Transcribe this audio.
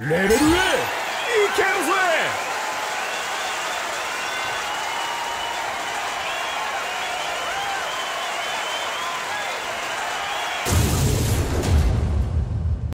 レベルへいけるぜ